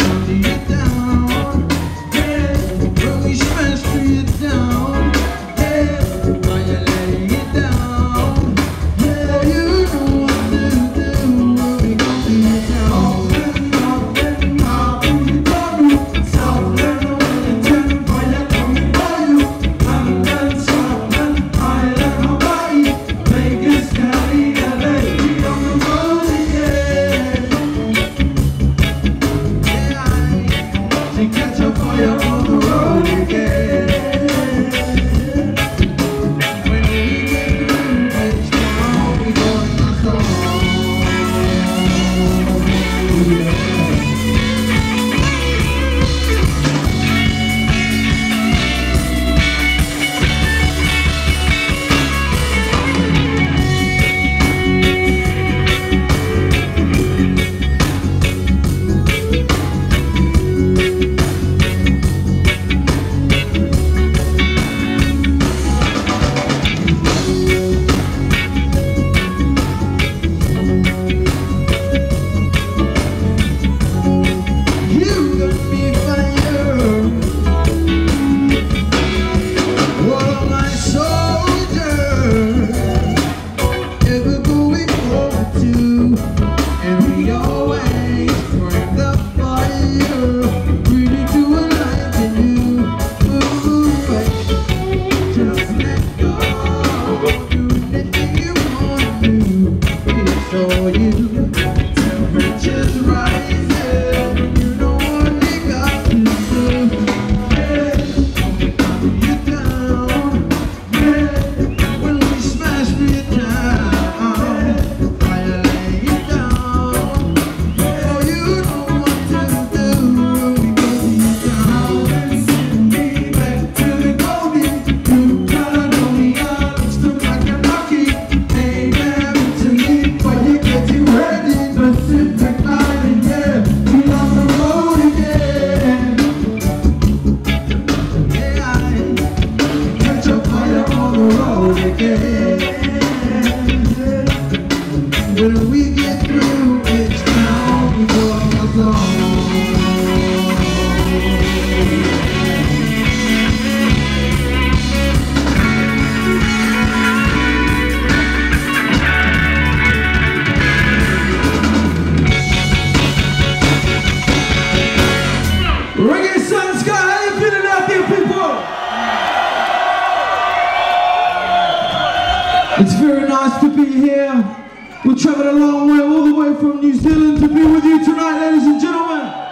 Do you. again nice to be here. We traveled a long way, all the way from New Zealand to be with you tonight, ladies and gentlemen.